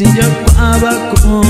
sija kwabako